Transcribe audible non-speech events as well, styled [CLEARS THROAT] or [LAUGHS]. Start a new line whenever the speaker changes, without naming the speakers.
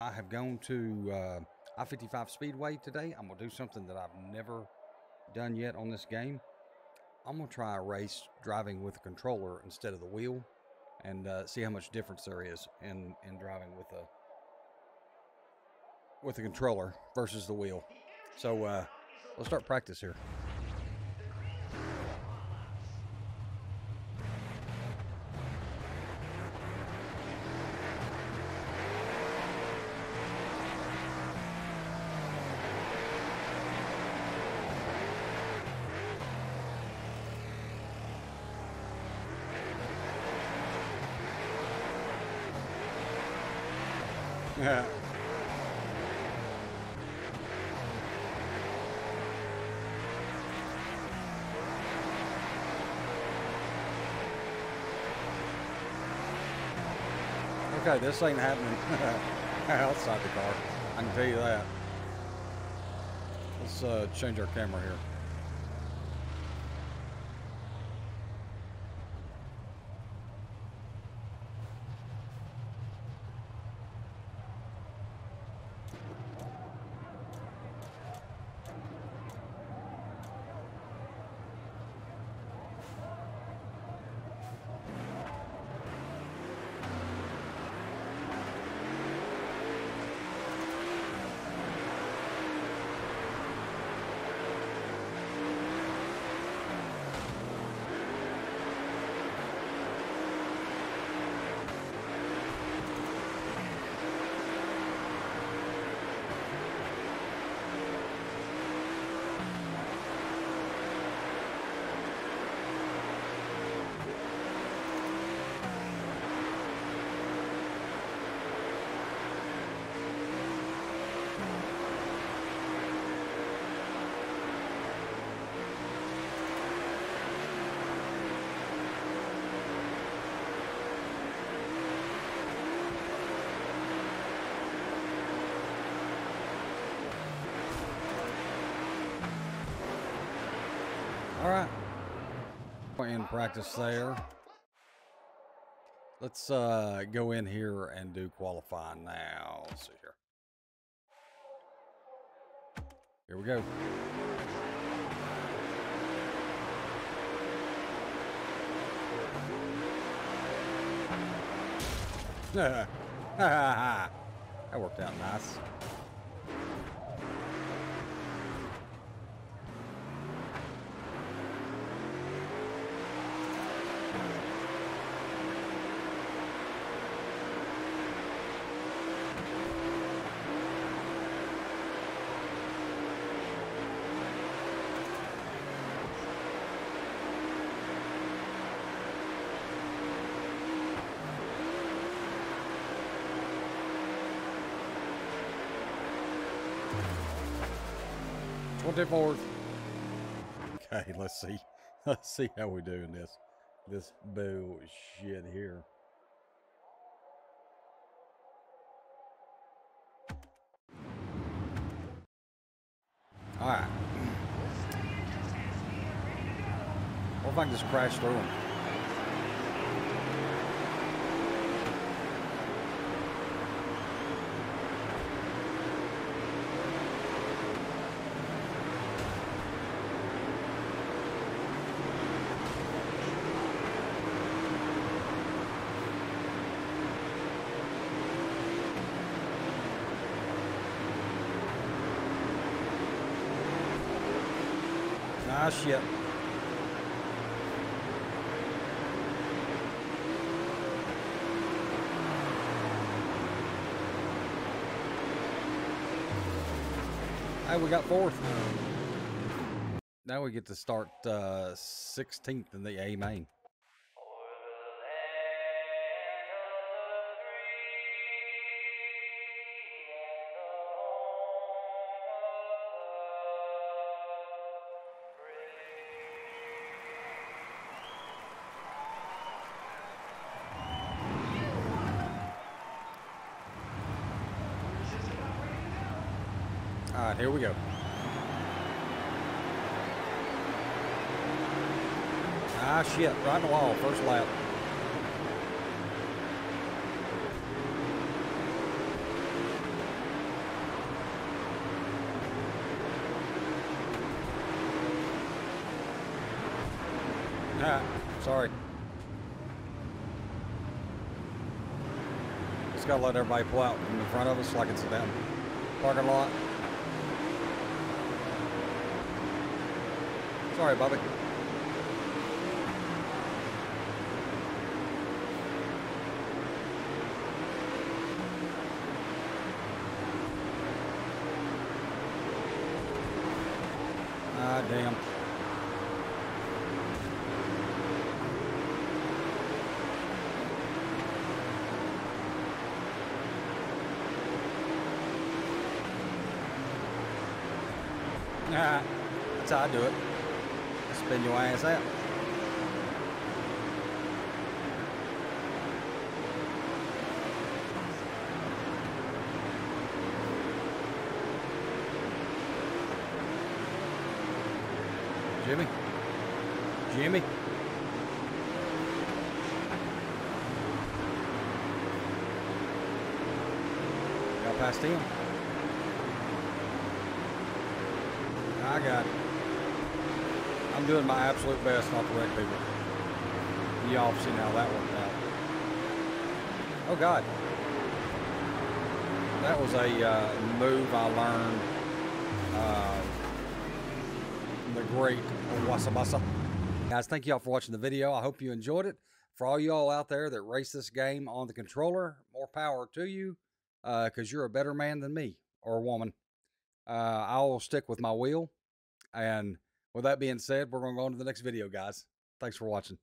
I have gone to uh, I-55 Speedway today. I'm going to do something that I've never done yet on this game. I'm going to try a race driving with a controller instead of the wheel and uh, see how much difference there is in, in driving with a with the controller versus the wheel. So uh, let's start practice here. Yeah. Okay, this ain't happening [LAUGHS] outside the car. I can tell you that. Let's uh, change our camera here. All right. We're in practice there. Let's uh, go in here and do qualifying now. Let's see here. Here we go. [LAUGHS] that worked out nice. Twenty-fourth. Okay, let's see. [LAUGHS] Let's see how we do in this this bullshit here. All right. [CLEARS THROAT] What if I can just crash through them? Hey, we got fourth. Now we get to start uh, 16th in the A main. All right, here we go. Ah, shit, right in the wall, first lap. Ah, sorry. Just gotta let everybody pull out in front of us like it's a damn parking lot. Sorry, Bobby. Ah, damn. Nah, that's how I do it. Spin your ass out. Jimmy? Jimmy? Got past him. I got it. I'm doing my absolute best not to wreck people. Y'all have seen how that worked out. Oh God. That was a uh, move I learned uh, the great Wasabasa. Guys, thank you all for watching the video. I hope you enjoyed it. For all y'all out there that race this game on the controller, more power to you because uh, you're a better man than me or a woman. Uh, I will stick with my wheel. And with that being said, we're going to go on to the next video, guys. Thanks for watching.